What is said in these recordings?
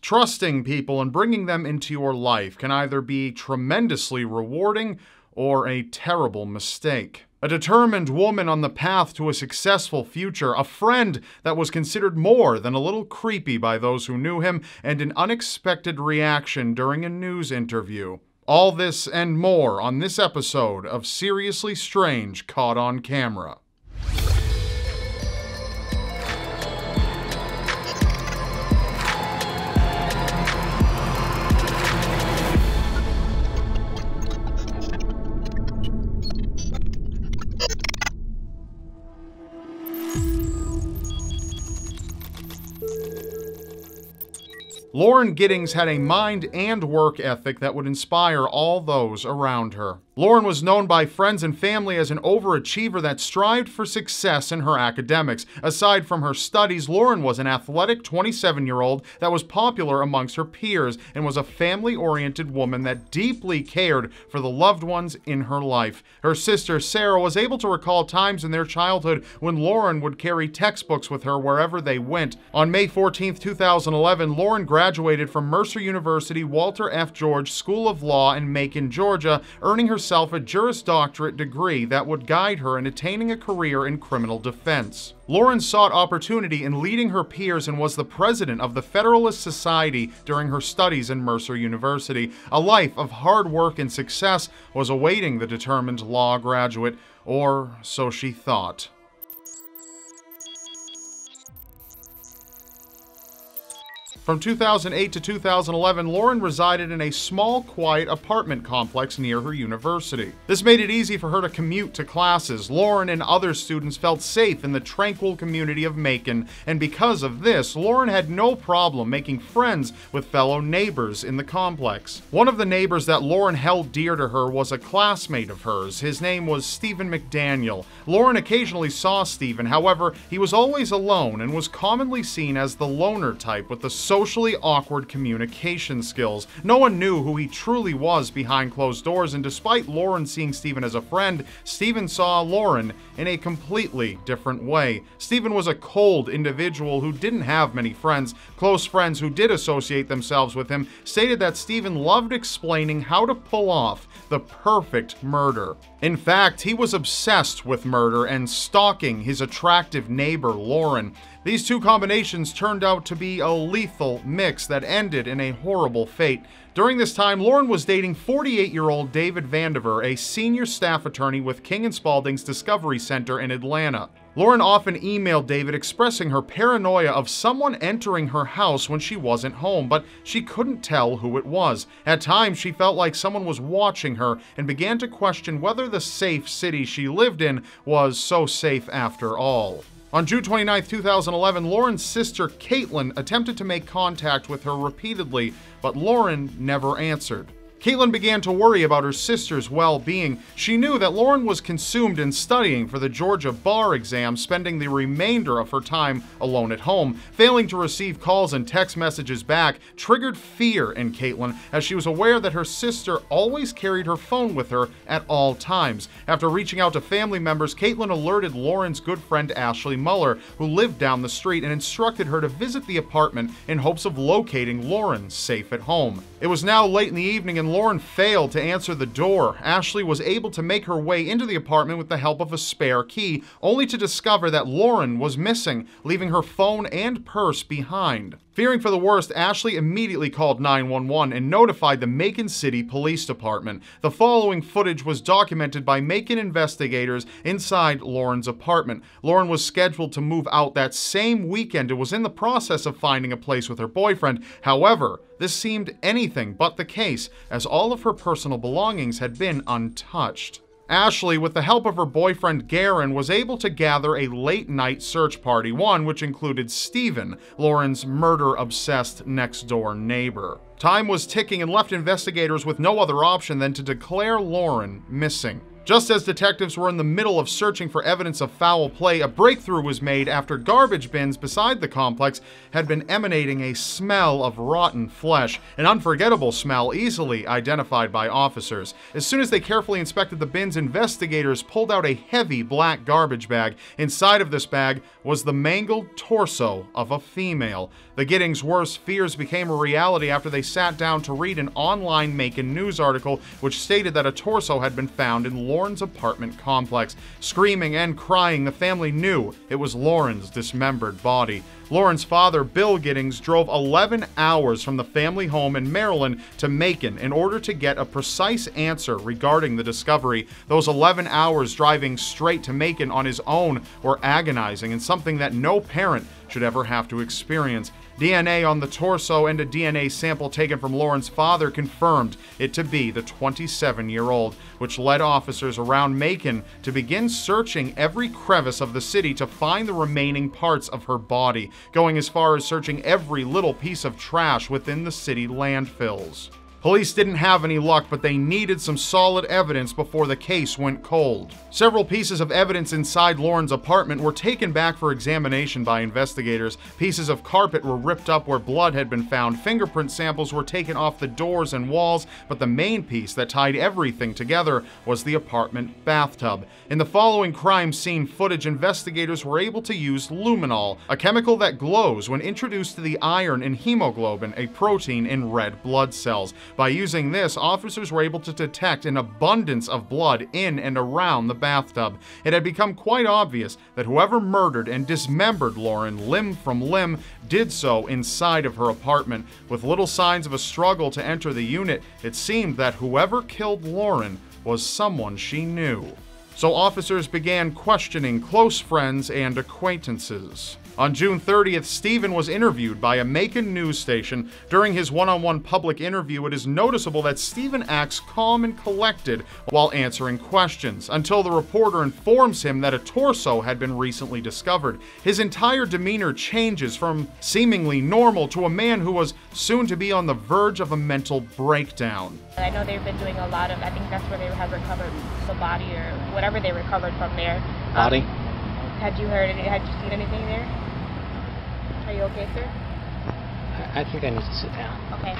Trusting people and bringing them into your life can either be tremendously rewarding or a terrible mistake. A determined woman on the path to a successful future, a friend that was considered more than a little creepy by those who knew him, and an unexpected reaction during a news interview. All this and more on this episode of Seriously Strange Caught on Camera. Lauren Giddings had a mind and work ethic that would inspire all those around her. Lauren was known by friends and family as an overachiever that strived for success in her academics. Aside from her studies, Lauren was an athletic 27 year old that was popular amongst her peers and was a family oriented woman that deeply cared for the loved ones in her life. Her sister Sarah was able to recall times in their childhood when Lauren would carry textbooks with her wherever they went. On May 14, 2011, Lauren graduated from Mercer University Walter F. George School of Law in Macon, Georgia, earning her herself a Juris Doctorate degree that would guide her in attaining a career in criminal defense. Lauren sought opportunity in leading her peers and was the president of the Federalist Society during her studies in Mercer University. A life of hard work and success was awaiting the determined law graduate, or so she thought. From 2008 to 2011, Lauren resided in a small, quiet apartment complex near her university. This made it easy for her to commute to classes. Lauren and other students felt safe in the tranquil community of Macon, and because of this, Lauren had no problem making friends with fellow neighbors in the complex. One of the neighbors that Lauren held dear to her was a classmate of hers. His name was Stephen McDaniel. Lauren occasionally saw Stephen, however, he was always alone and was commonly seen as the loner type with the socially awkward communication skills. No one knew who he truly was behind closed doors, and despite Lauren seeing Stephen as a friend, Stephen saw Lauren in a completely different way. Stephen was a cold individual who didn't have many friends. Close friends who did associate themselves with him stated that Stephen loved explaining how to pull off the perfect murder. In fact, he was obsessed with murder and stalking his attractive neighbor, Lauren. These two combinations turned out to be a lethal mix that ended in a horrible fate. During this time, Lauren was dating 48-year-old David Vandiver, a senior staff attorney with King & Spalding's Discovery Center in Atlanta. Lauren often emailed David expressing her paranoia of someone entering her house when she wasn't home, but she couldn't tell who it was. At times, she felt like someone was watching her and began to question whether the safe city she lived in was so safe after all. On June 29, 2011, Lauren's sister Caitlin attempted to make contact with her repeatedly, but Lauren never answered. Caitlin began to worry about her sister's well being. She knew that Lauren was consumed in studying for the Georgia bar exam, spending the remainder of her time alone at home. Failing to receive calls and text messages back triggered fear in Caitlin, as she was aware that her sister always carried her phone with her at all times. After reaching out to family members, Caitlin alerted Lauren's good friend Ashley Muller, who lived down the street, and instructed her to visit the apartment in hopes of locating Lauren safe at home. It was now late in the evening and Lauren failed to answer the door. Ashley was able to make her way into the apartment with the help of a spare key, only to discover that Lauren was missing, leaving her phone and purse behind. Fearing for the worst, Ashley immediately called 911 and notified the Macon City Police Department. The following footage was documented by Macon investigators inside Lauren's apartment. Lauren was scheduled to move out that same weekend and was in the process of finding a place with her boyfriend. However, this seemed anything but the case, as all of her personal belongings had been untouched. Ashley, with the help of her boyfriend Garen, was able to gather a late night search party, one which included Stephen, Lauren's murder obsessed next door neighbor. Time was ticking and left investigators with no other option than to declare Lauren missing. Just as detectives were in the middle of searching for evidence of foul play, a breakthrough was made after garbage bins beside the complex had been emanating a smell of rotten flesh, an unforgettable smell easily identified by officers. As soon as they carefully inspected the bins, investigators pulled out a heavy black garbage bag. Inside of this bag was the mangled torso of a female. The Giddings' worst fears became a reality after they sat down to read an online Macon news article which stated that a torso had been found in Lauren's apartment complex. Screaming and crying, the family knew it was Lauren's dismembered body. Lauren's father, Bill Giddings, drove 11 hours from the family home in Maryland to Macon in order to get a precise answer regarding the discovery. Those 11 hours driving straight to Macon on his own were agonizing and something that no parent should ever have to experience. DNA on the torso and a DNA sample taken from Lauren's father confirmed it to be the 27 year old, which led officers around Macon to begin searching every crevice of the city to find the remaining parts of her body, going as far as searching every little piece of trash within the city landfills. Police didn't have any luck, but they needed some solid evidence before the case went cold. Several pieces of evidence inside Lauren's apartment were taken back for examination by investigators. Pieces of carpet were ripped up where blood had been found. Fingerprint samples were taken off the doors and walls, but the main piece that tied everything together was the apartment bathtub. In the following crime scene footage, investigators were able to use luminol, a chemical that glows when introduced to the iron in hemoglobin, a protein in red blood cells. By using this, officers were able to detect an abundance of blood in and around the bathtub. It had become quite obvious that whoever murdered and dismembered Lauren limb from limb did so inside of her apartment. With little signs of a struggle to enter the unit, it seemed that whoever killed Lauren was someone she knew. So officers began questioning close friends and acquaintances. On June 30th, Stephen was interviewed by a Macon news station. During his one on one public interview, it is noticeable that Stephen acts calm and collected while answering questions, until the reporter informs him that a torso had been recently discovered. His entire demeanor changes from seemingly normal to a man who was soon to be on the verge of a mental breakdown. I know they've been doing a lot of, I think that's where they have recovered the body or whatever they recovered from there. Body? Um, had you heard, any, had you seen anything there? Are you okay, sir? I I think I need to sit down. Okay.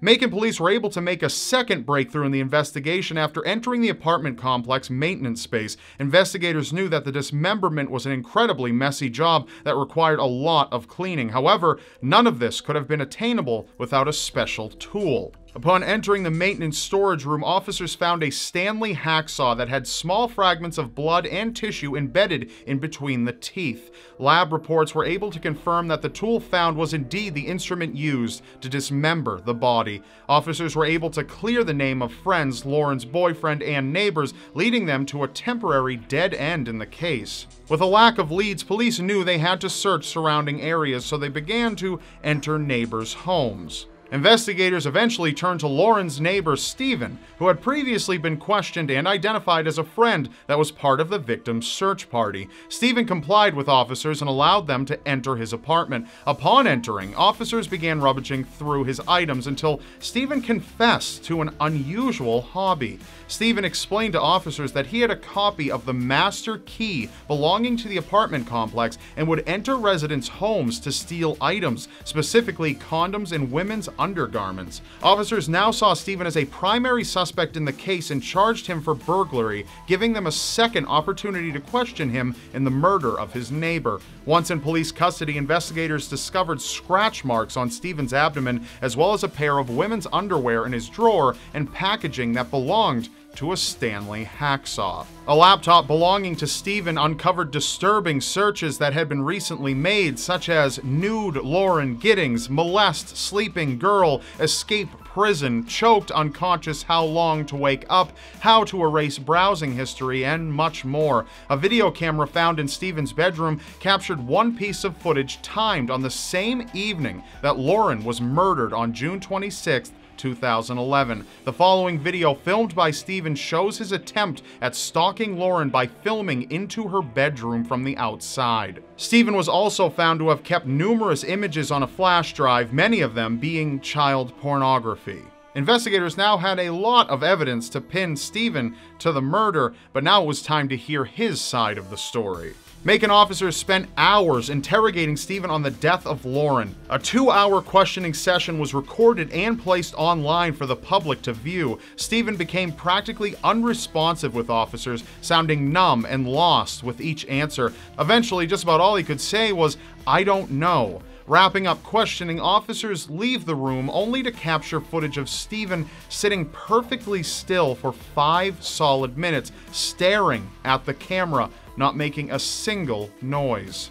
Macon police were able to make a second breakthrough in the investigation after entering the apartment complex maintenance space. Investigators knew that the dismemberment was an incredibly messy job that required a lot of cleaning. However, none of this could have been attainable without a special tool. Upon entering the maintenance storage room, officers found a Stanley hacksaw that had small fragments of blood and tissue embedded in between the teeth. Lab reports were able to confirm that the tool found was indeed the instrument used to dismember the body. Officers were able to clear the name of friends, Lauren's boyfriend, and neighbors, leading them to a temporary dead end in the case. With a lack of leads, police knew they had to search surrounding areas, so they began to enter neighbors' homes. Investigators eventually turned to Lauren's neighbor, Stephen, who had previously been questioned and identified as a friend that was part of the victim's search party. Stephen complied with officers and allowed them to enter his apartment. Upon entering, officers began rummaging through his items until Stephen confessed to an unusual hobby. Stephen explained to officers that he had a copy of the master key belonging to the apartment complex and would enter residents' homes to steal items, specifically condoms and women's undergarments. Officers now saw Stephen as a primary suspect in the case and charged him for burglary, giving them a second opportunity to question him in the murder of his neighbor. Once in police custody, investigators discovered scratch marks on Stephen's abdomen, as well as a pair of women's underwear in his drawer and packaging that belonged to a Stanley hacksaw. A laptop belonging to Stephen uncovered disturbing searches that had been recently made, such as nude Lauren Giddings, molest sleeping girl, escape prison, choked unconscious, how long to wake up, how to erase browsing history, and much more. A video camera found in Stephen's bedroom captured one piece of footage timed on the same evening that Lauren was murdered on June 26th. 2011. The following video, filmed by Stephen, shows his attempt at stalking Lauren by filming into her bedroom from the outside. Stephen was also found to have kept numerous images on a flash drive, many of them being child pornography. Investigators now had a lot of evidence to pin Stephen to the murder, but now it was time to hear his side of the story. Macon officers spent hours interrogating Stephen on the death of Lauren. A two hour questioning session was recorded and placed online for the public to view. Stephen became practically unresponsive with officers, sounding numb and lost with each answer. Eventually, just about all he could say was, I don't know. Wrapping up questioning, officers leave the room only to capture footage of Stephen sitting perfectly still for five solid minutes, staring at the camera not making a single noise.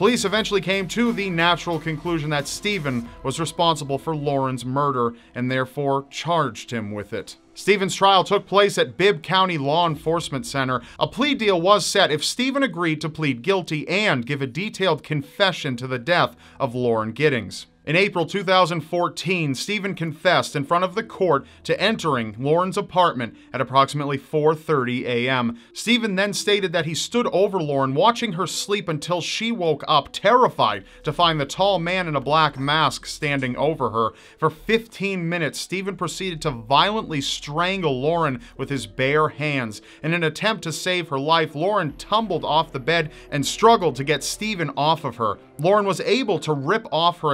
Police eventually came to the natural conclusion that Stephen was responsible for Lauren's murder and therefore charged him with it. Stephen's trial took place at Bibb County Law Enforcement Center. A plea deal was set if Stephen agreed to plead guilty and give a detailed confession to the death of Lauren Giddings. In April 2014, Stephen confessed in front of the court to entering Lauren's apartment at approximately 4:30 a.m. Stephen then stated that he stood over Lauren watching her sleep until she woke up terrified to find the tall man in a black mask standing over her. For 15 minutes, Stephen proceeded to violently strangle Lauren with his bare hands. In an attempt to save her life, Lauren tumbled off the bed and struggled to get Stephen off of her. Lauren was able to rip off her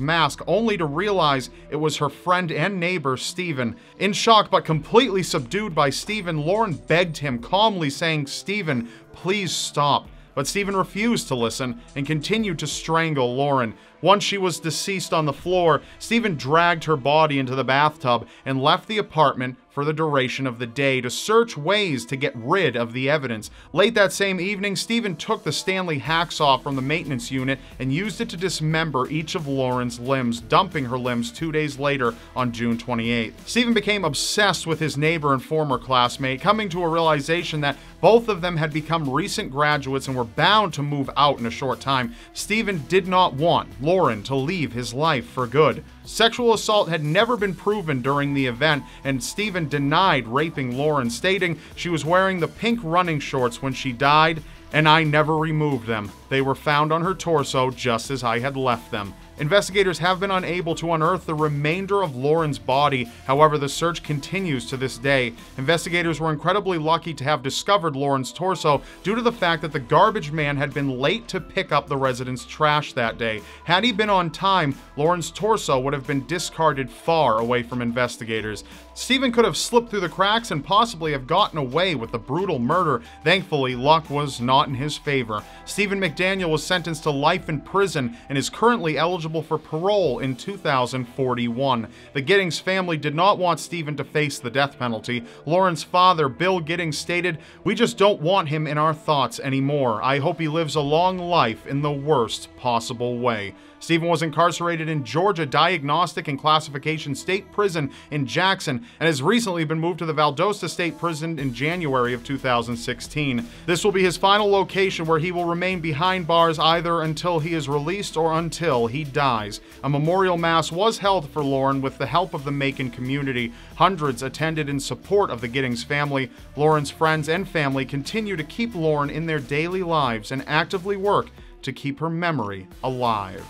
mask only to realize it was her friend and neighbor, Stephen. In shock but completely subdued by Stephen, Lauren begged him, calmly saying, Stephen, please stop. But Stephen refused to listen and continued to strangle Lauren. Once she was deceased on the floor, Stephen dragged her body into the bathtub and left the apartment for the duration of the day to search ways to get rid of the evidence. Late that same evening, Stephen took the Stanley hacksaw from the maintenance unit and used it to dismember each of Lauren's limbs, dumping her limbs two days later on June 28th. Stephen became obsessed with his neighbor and former classmate, coming to a realization that both of them had become recent graduates and were bound to move out in a short time. Stephen did not want Lauren to leave his life for good. Sexual assault had never been proven during the event, and Stephen denied raping Lauren, stating she was wearing the pink running shorts when she died, and I never removed them. They were found on her torso just as I had left them. Investigators have been unable to unearth the remainder of Lauren's body, however, the search continues to this day. Investigators were incredibly lucky to have discovered Lauren's torso due to the fact that the garbage man had been late to pick up the resident's trash that day. Had he been on time, Lauren's torso would have been discarded far away from investigators. Stephen could have slipped through the cracks and possibly have gotten away with the brutal murder. Thankfully, luck was not in his favor. Stephen McDaniel was sentenced to life in prison and is currently eligible for parole in 2041. The Giddings family did not want Stephen to face the death penalty. Lauren's father, Bill Giddings, stated, We just don't want him in our thoughts anymore. I hope he lives a long life in the worst possible way. Stephen was incarcerated in Georgia Diagnostic and Classification State Prison in Jackson and has recently been moved to the Valdosta State Prison in January of 2016. This will be his final location where he will remain behind bars either until he is released or until he dies. A memorial mass was held for Lauren with the help of the Macon community. Hundreds attended in support of the Giddings family. Lauren's friends and family continue to keep Lauren in their daily lives and actively work to keep her memory alive.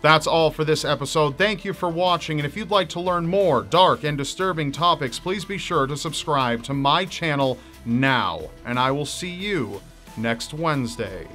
That's all for this episode. Thank you for watching, and if you'd like to learn more dark and disturbing topics, please be sure to subscribe to my channel now, and I will see you next Wednesday.